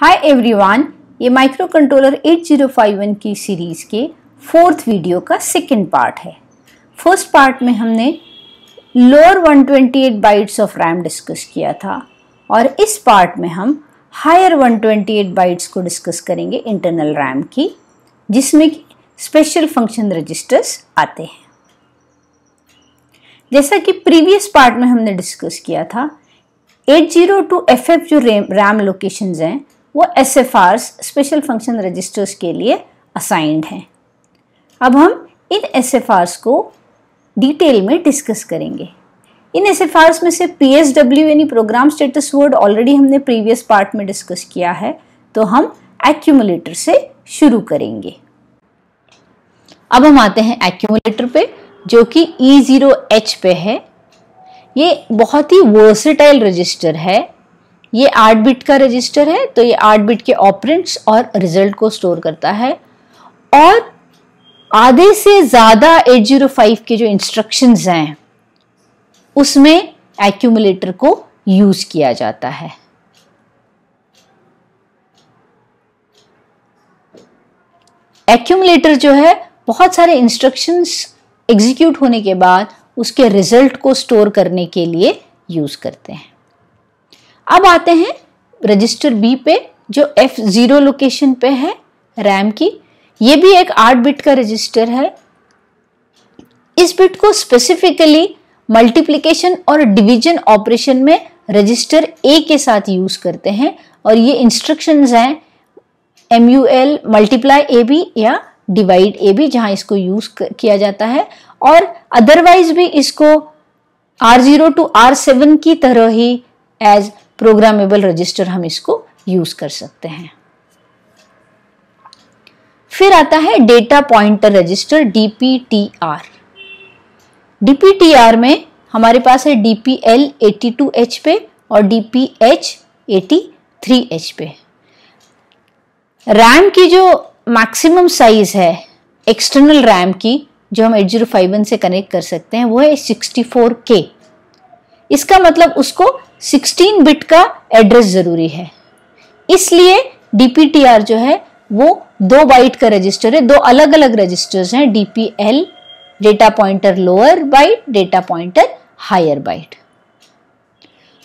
हाय everyone ये micro controller 8051 की series के फोर्थ वीडियो का सेकंड पार्ट है। फ़र्स्ट पार्ट में हमने lower 128 bytes of RAM discuss किया था और इस पार्ट में हम हायर 128 बाइट्स को डिस्कस करेंगे इंटरनल रैम की, जिसमें स्पेशल फ़ंक्शन रजिस्टर्स आते हैं। जैसा कि प्रीवियस पार्ट में हमने डिस्कस किया था 80 टू एफ़ जो रैम लोकेशंस हैं वो S F Rs special function registers के लिए असाइंड हैं। अब हम इन एस एफ़ आर्स को डिटेल में डिस्कस करेंगे। इन एस एफ़ आर्स में से पी एस डब्ल्यू यानी प्रोग्राम स्टेटस वर्ड ऑलरेडी हमने प्रीवियस पार्ट में डिस्कस किया है तो हम एक्यूमुलेटर से शुरू करेंगे। अब हम आते हैं एक्यूमुलेटर पे, जो कि ई ज़ीरो एच पे है। ये बहुत ही वर्सेटाइल रजिस्टर है। ये आठ बिट का रजिस्टर है तो ये आठ बिट के ऑपरेंट्स और रिज़ल्ट को स्टोर करता है। और आधे से ज़्यादा 805 के जो इंस्ट्रक्शंस हैं, उसमें एक्यूमुलेटर को यूज़ किया जाता है। एक्यूमुलेटर जो है, बहुत सारे इंस्ट्रक्शंस एग्जीक्यूट होने के बाद उसके रिज़ल्ट को स्टोर करने के लिए यूज़ करते हैं। अब आते हैं रजिस्टर बी पे, जो एफ़ ज़ीरो लोकेशन पे है रैम की। ये भी एक आठ बिट का रजिस्टर है। इस बिट को स्पेसिफिकली मल्टीप्लिकेशन और डिवीज़न ऑपरेशन में रजिस्टर ए के साथ यूज़ करते हैं और ये इंस्ट्रक्शंस हैं M U L multiply A B या डिवाइड ए बी जहाँ इसको यूज़ किया जाता है। और अदरवाइज़ भी इसको R zero to R seven की तरह ही एज प्रोग्रामेबल रजिस्टर हम इसको यूज़ कर सकते हैं। फिर आता है data pointer register DPTR DPTR में हमारे पास है डीपीएल 82H पे और डीपीएच 83H पे। रैम की जो मैक्सिमम साइज़ है एक्सटर्नल रैम की, जो हम 8051 से कनेक्ट कर सकते हैं, वो है 64K इसका मतलब उसको 16 बिट का एड्रेस ज़रूरी है। इसलिए DPTR जो है, वो दो बाइट का रजिस्टर है, दो अलग अलग रजिस्टर्स हैं DPL data pointer lower byte data pointer higher byte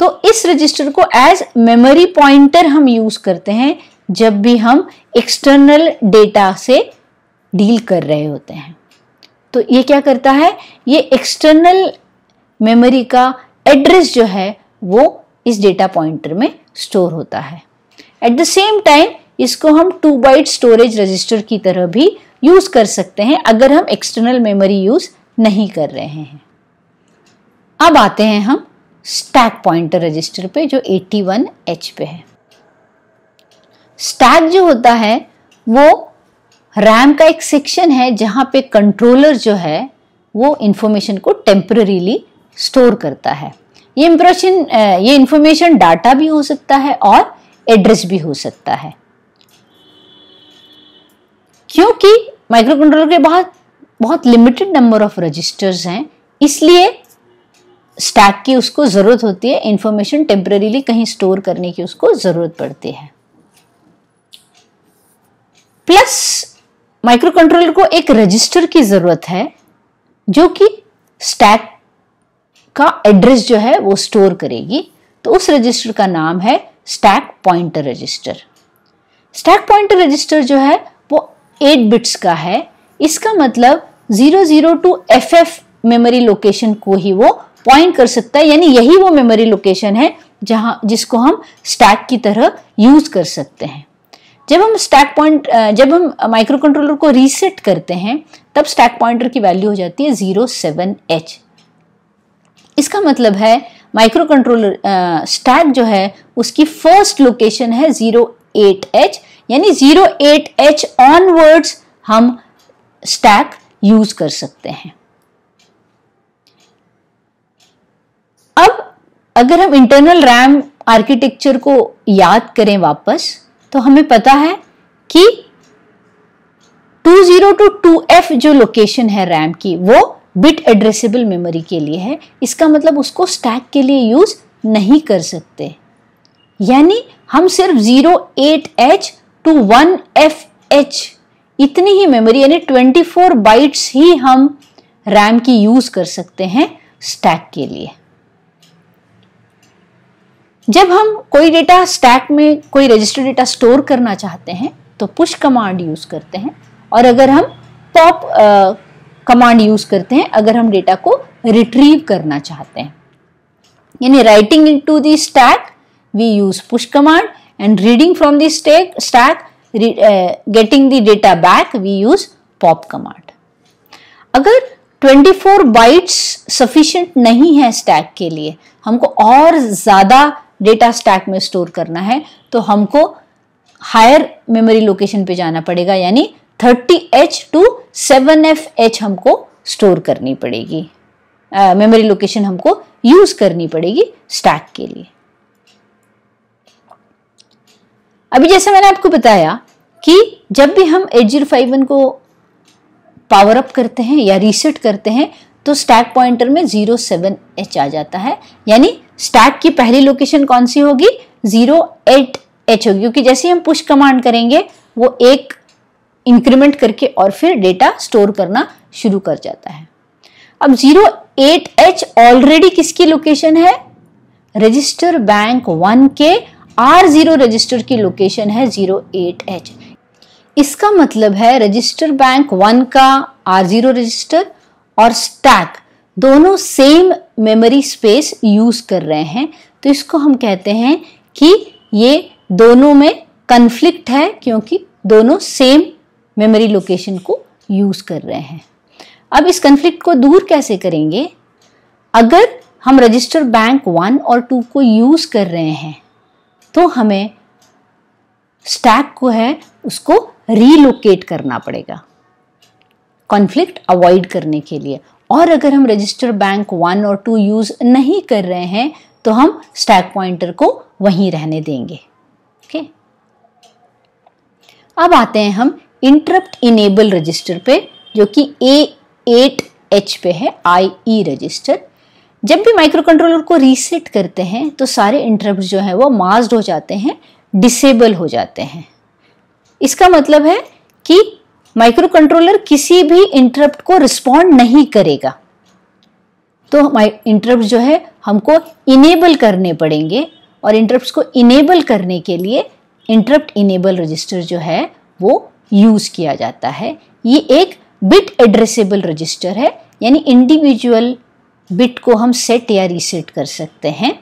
तो इस रजिस्टर को एज मेमोरी पॉइंटर हम यूज़ करते हैं, जब भी हम एक्सटर्नल डेटा से डील कर रहे होते हैं। तो ये क्या करता है? ये एक्सटर्नल मेमोरी का एड्रेस जो है वो इस डेटा पॉइंटर में स्टोर होता है। एट द सेम टाइम इसको हम टू बाइट स्टोरेज रजिस्टर की तरह भी यूज़ कर सकते हैं, अगर हम एक्सटर्नल मेमोरी यूज़ नहीं कर रहे हैं। अब आते हैं हम स्टैक पॉइंटर रजिस्टर पे, जो 81 एच पे है। स्टैक जो होता है, वो रैम का एक सेक्शन है, जहाँ पे कंट्रोलर जो है, वो इंफॉर्मेशन को टेम्पररीली स्टोर करता है। ये इंप्रेशन ये इंफॉर्मेशन डाटा भी हो सकता है और एड्रेस भी हो सकता है। क्योंकि माइक्रो कंट्रोलर के बहुत बहुत लिमिटेड नंबर ऑफ़ रजिस्टर्स हैं, इसलिए स्टैक की उसको ज़रूरत होती है इंफॉर्मेशन टेम्परेली कहीं स्टोर करने की उसको ज़रूरत पड़ती है। प्लस माइक्रो कंट्रोलर को एक रजिस्टर की ज़रूरत है, जो कि स्टैक का एड्रेस जो है वो स्टोर करेगी। तो उस रजिस्टर का नाम है stack pointer register. Stack pointer register जो है वो 8 बिट्स का है। इसका मतलब 00 टू एफ़ मेमोरी लोकेशन को ही वो पॉइंट कर सकता है। यानी यही वो मेमोरी लोकेशन है जहाँ जिसको हम स्टैक की तरह यूज़ कर सकते हैं। जब हम स्टैक पॉइंट जब हम माइक्रो कंट्रोलर को रीसेट करते हैं, तब स्टैक पॉइंटर की वैल्यू हो जाती है ज़ीरो सेवन एच। इसका मतलब है माइक्रो कंट्रोलर स्टैक जो है, उसकी फ़र्स्ट लोकेशन है ज़ीरो एट एच यानी ज़ीरो एट एच ऑनवर्ड्स हम स्टैक यूज़ कर सकते हैं। अब अगर हम इंटरनल रैम आर्किटेक्चर को याद करें वापस तो हमें पता है कि 20 टू 2F जो लोकेशन है रैम की, वो बिट एड्रेसेबल मेमोरी के लिए है, इसका मतलब उसको स्टैक के लिए यूज़ नहीं कर सकते। यानी हम सिर्फ़ zero eight H to one F H इतनी ही मेमोरी, यानी 24 बाइट्स ही हम रैम की यूज़ कर सकते हैं स्टैक के लिए। जब हम कोई डेटा स्टैक में कोई रजिस्टर डेटा स्टोर करना चाहते हैं तो पुश कमांड यूज़ करते हैं। और अगर हम पॉप कमांड यूज़ करते हैं, अगर हम डेटा को रिट्रीव करना चाहते हैं। यानी writing into the stack we use push command and reading from the stack stack getting the data back we use pop command अगर 24 बाइट्स सफिशिएंट नहीं है स्टैक के लिए, हमको और ज़्यादा डेटा स्टैक में स्टोर करना है तो हमको हायर मेमोरी लोकेशन पे जाना पड़ेगा, यानी 30H टू 7FH हमको स्टोर करनी पड़ेगी। मेमोरी लोकेशन हमको यूज़ करनी पड़ेगी स्टैक के लिए। अभी जैसे मैंने आपको बताया कि जब भी हम 8051 को पावर अप करते हैं या रीसेट करते हैं तो स्टैक पॉइंटर में ज़ीरो सेवन एच आ जाता है। यानी स्टैक की पहली लोकेशन कौन सी होगी? ज़ीरो एट एच होगी। क्योंकि जैसे हम पुश कमांड करेंगे, वो एक इंक्रीमेंट करके और फिर डेटा स्टोर करना शुरू कर जाता है। अब ज़ीरो एट एच ऑलरेडी किसकी लोकेशन है? रजिस्टर बैंक वन के आर ज़ीरो रजिस्टर की लोकेशन है ज़ीरो एट एच इसका मतलब है रजिस्टर बैंक वन का आर ज़ीरो रजिस्टर और स्टैक दोनों सेम मेमोरी स्पेस यूज़ कर रहे हैं। तो इसको हम कहते हैं कि ये दोनों में कन्फ्लिक्ट है क्योंकि दोनों सेम मेमोरी लोकेशन को यूज़ कर रहे हैं। अब इस कन्फ्लिक्ट को दूर कैसे करेंगे? अगर हम रजिस्टर बैंक वन और टू को यूज़ कर रहे हैं तो हमें स्टैक को है, उसको रीलोकेट करना पड़ेगा। कॉन्फ्लिक्ट अवॉइड करने के लिए। और अगर हम रजिस्टर बैंक वन और टू यूज़ नहीं कर रहे हैं तो हम स्टैक पॉइंटर को वहीं रहने देंगे। Okay okay? अब आते हैं हम इंटरप्ट इनेबल रजिस्टर पे, जो कि ए एट एच पे है आई ई रजिस्टर जब भी माइक्रो कंट्रोलर को रीसेट करते हैं तो सारे इंटरप्ट जो है, वो मास्ड हो जाते हैं डिसेबल हो जाते हैं. इसका मतलब है कि माइक्रो कंट्रोलर किसी भी इंटरप्ट को रिस्पॉन्ड नहीं करेगा. तो इंटरप्ट जो है, हमको इनेबल करने पड़ेंगे, और इंटरप्ट को इनेबल करने के लिए इंटरप्ट इनेबल रजिस्टर जो है, वो यूज़ किया जाता है। ये एक बिट एड्रेसेबल रजिस्टर है, यानी इंडिविजुअल बिट को हम सेट या रीसेट कर सकते हैं।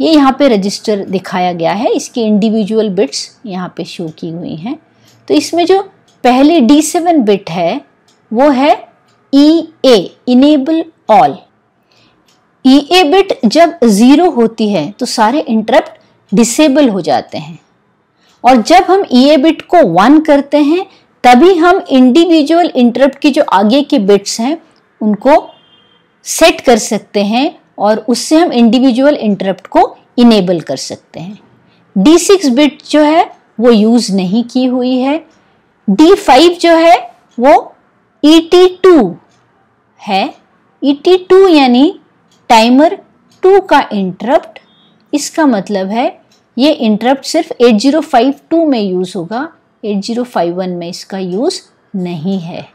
ये यहाँ पे रजिस्टर दिखाया गया है, इसके इंडिविजुअल बिट्स यहाँ पे शो की हुई हैं। तो इसमें जो पहले D7 बिट है, वो है E A enable all E A bit जब ज़ीरो होती है तो सारे इंटरप्ट डिसेबल हो जाते हैं। और जब हम ए बिट को वन करते हैं, तभी हम इंडिविजुअल इंटरप्ट की जो आगे के बिट्स हैं, उनको सेट कर सकते हैं और उससे हम इंडिविजुअल इंटरप्ट को इनेबल कर सकते हैं। डी सिक्स बिट जो है, वो यूज़ नहीं की हुई है। डी फाइव जो है, वो ई टी टू है। ई टी टू यानी टाइमर टू का इंटरप्ट इसका मतलब है ये इंटरप्ट सिर्फ़ 8052 में यूज़ होगा 8051 में इसका यूज़ नहीं है।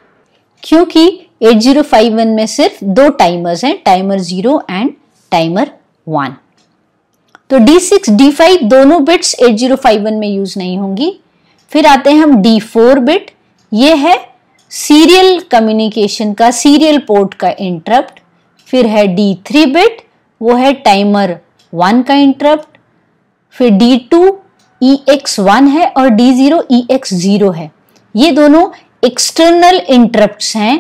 क्योंकि 8051 में सिर्फ़ दो टाइमर्स हैं timer zero and timer one तो D6, D5 दोनों बिट्स 8051 में यूज़ नहीं होंगी। फिर आते हैं हम D4 बिट ये है सीरियल कम्युनिकेशन का सीरियल पोर्ट का इंटरप्ट फिर है D3 बिट वो है टाइमर वन का इंटरप्ट फिर D2 EX1 है और D0 EX0 है। ये दोनों एक्सटर्नल इंटरप्ट्स हैं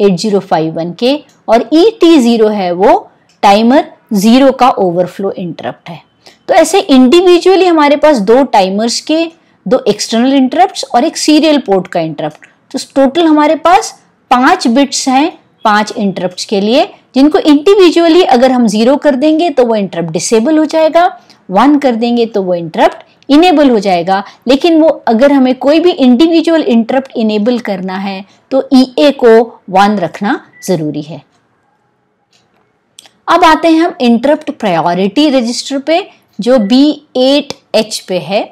8051 के और ई टी ज़ीरो है वो टाइमर ज़ीरो का ओवरफ्लो इंटरप्ट है। तो ऐसे इंडिविजुअली हमारे पास दो टाइमर्स के, दो एक्सटर्नल इंटरप्ट और एक सीरियल पोर्ट का इंटरप्ट तो टोटल हमारे पास पाँच बिट्स हैं, पाँच इंटरप्ट के लिए, जिनको इंडिविजुअली अगर हम ज़ीरो कर देंगे तो वो इंटरप्ट डिसेबल हो जाएगा। वन कर देंगे तो वो इंटरप्ट इनेबल हो जाएगा। लेकिन वो अगर हमें कोई भी इंडिविजुअल इंटरप्ट इनेबल करना है तो ई e को वन रखना ज़रूरी है। अब आते हैं हम इंटरप्ट प्रायोरिटी रजिस्टर पे, जो बी एट एच पे है।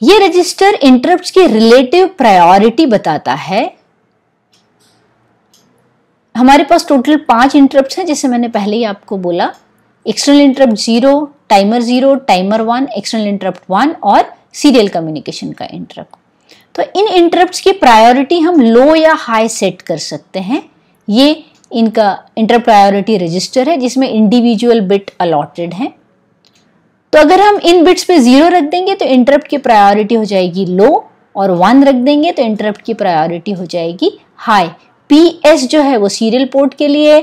ये रजिस्टर इंटरप्ट की रिलेटिव प्रायोरिटी बताता है। हमारे पास टोटल पाँच इंटरप्ट हैं, जैसे मैंने पहले ही आपको बोला। External interrupt zero timer zero timer one external interrupt one और सीरियल कम्युनिकेशन का इंटरप्ट तो इन इंटरप्ट की प्रायोरिटी हम लो या हाई सेट कर सकते हैं। ये इनका इंटर प्रायोरिटी रजिस्टर है, जिसमें इंडिविजुअल बिट अलॉटेड है। तो अगर हम इन बिट्स पे ज़ीरो रख देंगे तो इंटरप्ट की प्रायोरिटी हो जाएगी लो और वन रख देंगे तो इंटरप्ट की प्रायोरिटी हो जाएगी हाई पी एस जो है वो सीरियल पोर्ट के लिए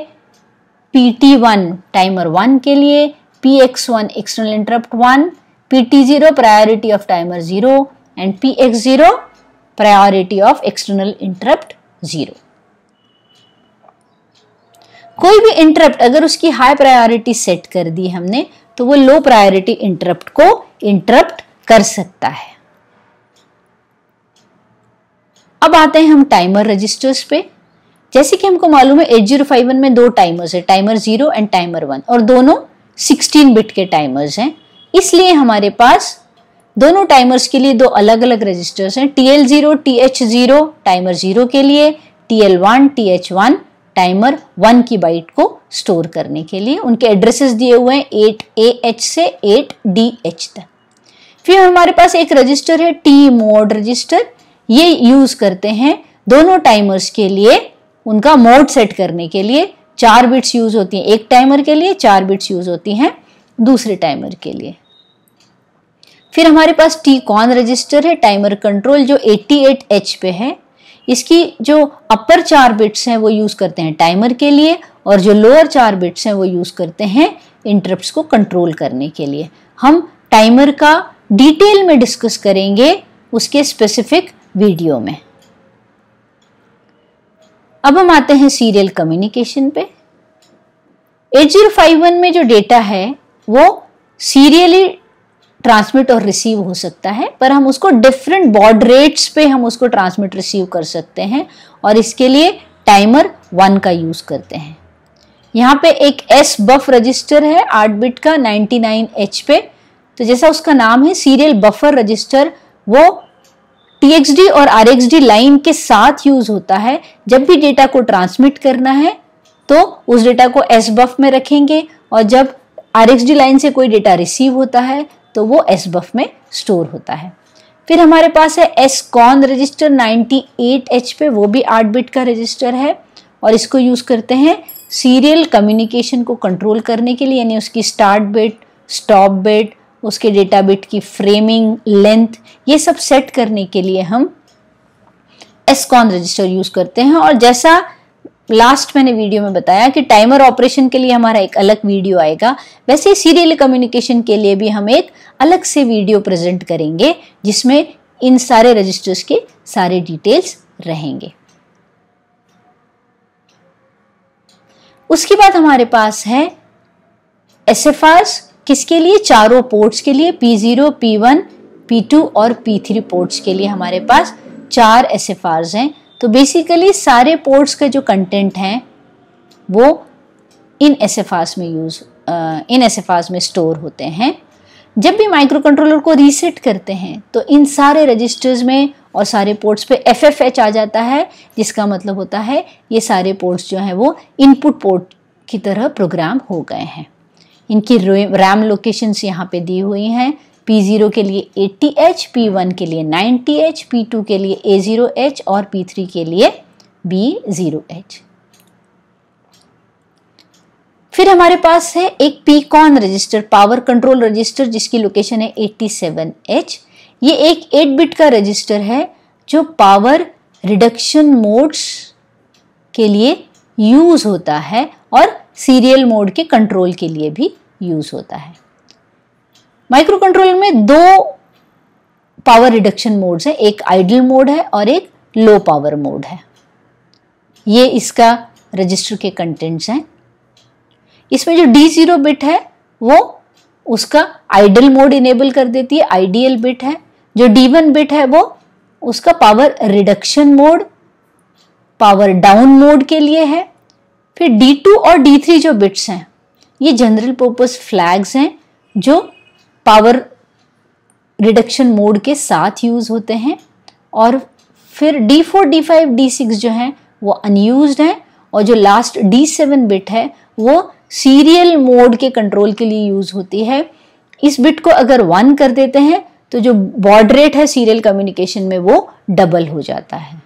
P T one timer one के लिए P X one external interrupt one P T zero priority of timer zero and P X zero priority of external interrupt zero कोई भी interrupt अगर उसकी हाई प्रायोरिटी सेट कर दी हमने तो वो लो प्रायोरिटी इंटरप्ट को इंटरप्ट कर सकता है। अब आते हैं हम टाइमर रजिस्टर्स पे। जैसे कि हमको मालूम है 8051 में दो टाइमर्स है timer zero and timer one और दोनों 16 बिट के टाइमर्स हैं। इसलिए हमारे पास दोनों टाइमर्स के लिए दो अलग अलग रजिस्टर्स हैं। T L zero T H zero timer zero के लिए T L one T H one timer one की बाइट को स्टोर करने के लिए। उनके एड्रेसेस दिए हुए हैं एट ए एच से एट डी एच तक। फिर हमारे पास एक रजिस्टर है टी मोड रजिस्टर ये यूज़ करते हैं दोनों टाइमर्स के लिए, उनका मोड सेट करने के लिए। चार बिट्स यूज़ होती हैं। एक टाइमर के लिए चार बिट्स यूज़ होती हैं, दूसरे टाइमर के लिए। फिर हमारे पास टी कॉन रजिस्टर है? टाइमर कंट्रोल जो 88 एच पे है। इसकी जो अपर चार बिट्स हैं, वो यूज़ करते हैं टाइमर के लिए और जो लोअर चार बिट्स हैं, वो यूज़ करते हैं इंटरप्ट को कंट्रोल करने के लिए। हम टाइमर का डिटेल में डिस्कस करेंगे उसके स्पेसिफिक वीडियो में। अब हम आते हैं सीरियल कम्युनिकेशन पे। 8051 में जो डेटा है, वो सीरियली ट्रांसमिट और रिसीव हो सकता है, पर हम उसको डिफरेंट बॉड रेट्स पे हम उसको ट्रांसमिट रिसीव कर सकते हैं और इसके लिए टाइमर वन का यूज़ करते हैं। यहाँ पे एक एस बफ रजिस्टर है, आठ बिट का 99 एच पे। तो जैसा उसका नाम है सीरियल बफर रजिस्टर वो TXD और RXD लाइन के साथ यूज़ होता है। जब भी डेटा को ट्रांसमिट करना है तो उस डेटा को एस बफ में रखेंगे और जब RXD लाइन से कोई डेटा रिसीव होता है तो वो एस बफ में स्टोर होता है। फिर हमारे पास है एस कॉन रजिस्टर 98 एच पे, वो भी आठ बिट का रजिस्टर है। और इसको यूज़ करते हैं सीरियल कम्युनिकेशन को कंट्रोल करने के लिए, यानी उसकी स्टार्ट बिट स्टॉप बिट उसके डेटा बिट की फ्रेमिंग लेंथ ये सब सेट करने के लिए हम एसकॉन रजिस्टर यूज़ करते हैं। और जैसा लास्ट मैंने वीडियो में बताया कि टाइमर ऑपरेशन के लिए हमारा एक अलग वीडियो आएगा, वैसे सीरियल कम्युनिकेशन के लिए भी हम एक अलग से वीडियो प्रेजेंट करेंगे, जिसमें इन सारे रजिस्टर्स के सारे डिटेल्स रहेंगे। उसके बाद हमारे पास है एस किसके लिए? चारों पोर्ट्स के लिए P zero P one P two और पी थ्री पोर्ट्स के लिए हमारे पास चार एस एफ़ आर्स हैं। तो बेसिकली सारे पोर्ट्स का जो कंटेंट हैं, वो इन एस एफ़ आर्स में यूज़ इन एस एफ़ आर्स में स्टोर होते हैं। जब भी माइक्रो कंट्रोलर को रीसेट करते हैं तो इन सारे रजिस्टर्स में और सारे पोर्ट्स पे एफ़ एफ़ एच आ जाता है, जिसका मतलब होता है ये सारे पोर्ट्स जो हैं, वो इनपुट पोर्ट की तरह प्रोग्राम हो गए हैं। इनकी रैम लोकेशंस यहाँ पे दी हुई हैं। पी ज़ीरो के लिए 80 एच पी वन के लिए 90 एच पी टू के लिए ए ज़ीरो एच और पी थ्री के लिए बी ज़ीरो एच फिर हमारे पास है एक PCON register power control register जिसकी लोकेशन है 87 एच ये एक 8 बिट का रजिस्टर है, जो पावर रिडक्शन मोड्स के लिए यूज़ होता है और सीरियल मोड के कंट्रोल के लिए भी यूज़ होता है। माइक्रो कंट्रोलर में दो पावर रिडक्शन मोड्स हैं, एक आइडल मोड है और एक लो पावर मोड है। ये इसका रजिस्टर के कंटेंट्स हैं। इसमें जो डी ज़ीरो बिट है, वो उसका आइडल मोड इनेबल कर देती है, आइडियल बिट है। जो डी वन बिट है, वो उसका power reduction mode, power down mode के लिए है। फिर D2 और D3 जो बिट्स हैं, ये जनरल पर्पस फ्लैग्स हैं, जो पावर रिडक्शन मोड के साथ यूज़ होते हैं, और फिर D four D five D six जो हैं, वो अनयूज हैं, और जो लास्ट डी सेवन बिट है, वो सीरियल मोड के कंट्रोल के लिए यूज़ होती है। इस बिट को अगर वन कर देते हैं तो जो बॉड रेट है सीरियल कम्युनिकेशन में, वो डबल हो जाता है।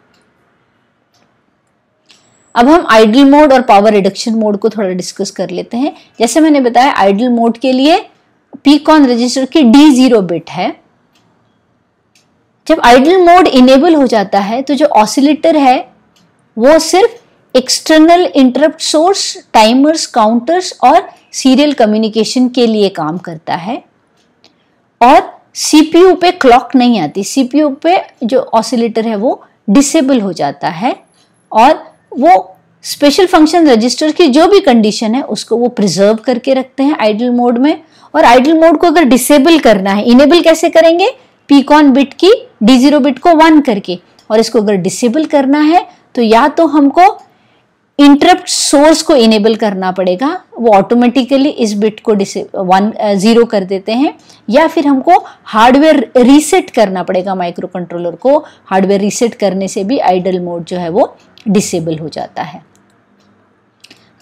अब हम आइडल मोड और पावर रिडक्शन मोड को थोड़ा डिस्कस कर लेते हैं। जैसे मैंने बताया आइडल मोड के लिए पीकॉन रजिस्टर की डी ज़ीरो बिट है। जब आइडल मोड इनेबल हो जाता है तो जो ऑसिलेटर है, वो सिर्फ़ external interrupt source timers counters और सीरियल कम्युनिकेशन के लिए काम करता है। और सीपीयू पे क्लॉक नहीं आती। सीपीयू पे जो ऑसिलेटर है, वो डिसेबल हो जाता है। और वो स्पेशल फ़ंक्शन रजिस्टर की जो भी कंडीशन है, उसको वो प्रिजर्व करके रखते हैं आइडल मोड में। और आइडल मोड को अगर डिसेबल करना है इनेबल कैसे करेंगे? पीकॉन बिट की डी ज़ीरो बिट को वन करके। और इसको अगर डिसेबल करना है तो या तो हमको इंटरप्ट सोर्स को इनेबल करना पड़ेगा। वो ऑटोमेटिकली इस बिट को वन ज़ीरो कर देते हैं। या फिर हमको हार्डवेयर रीसेट करना पड़ेगा माइक्रो कंट्रोलर को। हार्डवेयर रीसेट करने से भी आइडल मोड जो है वो डिसेबल हो जाता है।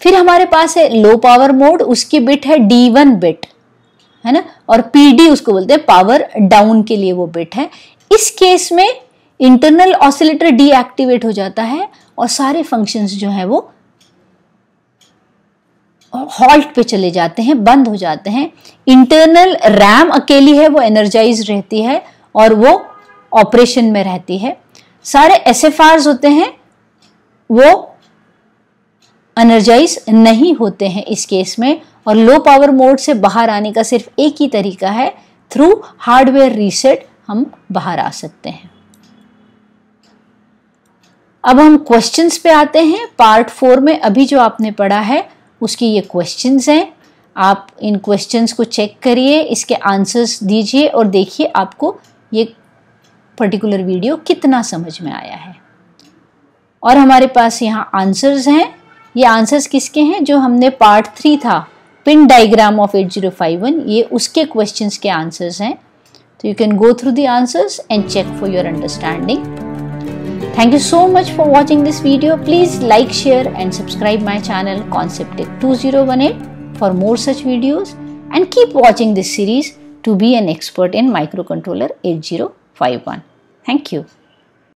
फिर हमारे पास है लो पावर मोड उसकी बिट है डी वन बिट है ना? और पीडी उसको बोलते हैं पावर डाउन के लिए वो बिट है। इस केस में इंटरनल ऑसिलेटर डीएक्टिवेट हो जाता है और सारे फ़ंक्शंस जो है वो हॉल्ट पे चले जाते हैं, बंद हो जाते हैं। इंटरनल रैम अकेली है, वो एनर्जाइज रहती है और वो ऑपरेशन में रहती है। सारे एस होते हैं वो एनर्जाइज नहीं होते हैं इस केस में और लो पावर मोड से बाहर आने का सिर्फ़ एक ही तरीका है थ्रू हार्डवेयर रीसेट हम बाहर आ सकते हैं। अब हम क्वेश्चंस पे आते हैं। पार्ट फोर में अभी जो आपने पढ़ा है, उसकी ये क्वेश्चंस हैं। आप इन क्वेश्चंस को चेक करिए, इसके आंसर्स दीजिए और देखिए आपको ये पर्टिकुलर वीडियो कितना समझ में आया है। और हमारे पास यहाँ आंसर्स हैं। ये आंसर्स किसके हैं? जो हमने पार्ट थ्री था pin diagram of eight zero five one ये उसके क्वेश्चन के आंसर्स हैं। तो you can go through the answers and check for your understanding thank you so much for watching this video please like share and subscribe my channel concept two zero one eight for more such videos and keep watching this series to be an expert in micro controller eight zero five one thank you